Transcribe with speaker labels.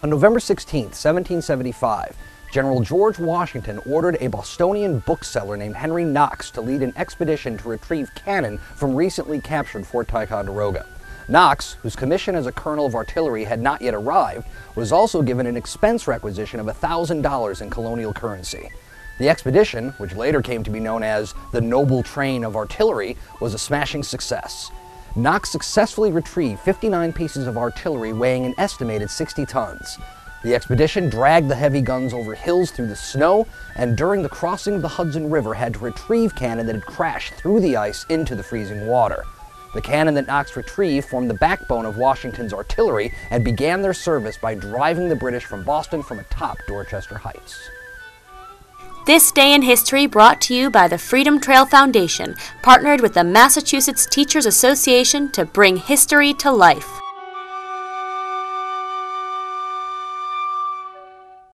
Speaker 1: On November 16, 1775, General George Washington ordered a Bostonian bookseller named Henry Knox to lead an expedition to retrieve cannon from recently captured Fort Ticonderoga. Knox, whose commission as a colonel of artillery had not yet arrived, was also given an expense requisition of $1,000 in colonial currency. The expedition, which later came to be known as the Noble Train of Artillery, was a smashing success. Knox successfully retrieved 59 pieces of artillery weighing an estimated 60 tons. The expedition dragged the heavy guns over hills through the snow, and during the crossing of the Hudson River had to retrieve cannon that had crashed through the ice into the freezing water. The cannon that Knox retrieved formed the backbone of Washington's artillery and began their service by driving the British from Boston from atop Dorchester Heights.
Speaker 2: This Day in History brought to you by the Freedom Trail Foundation, partnered with the Massachusetts Teachers Association to bring history to life.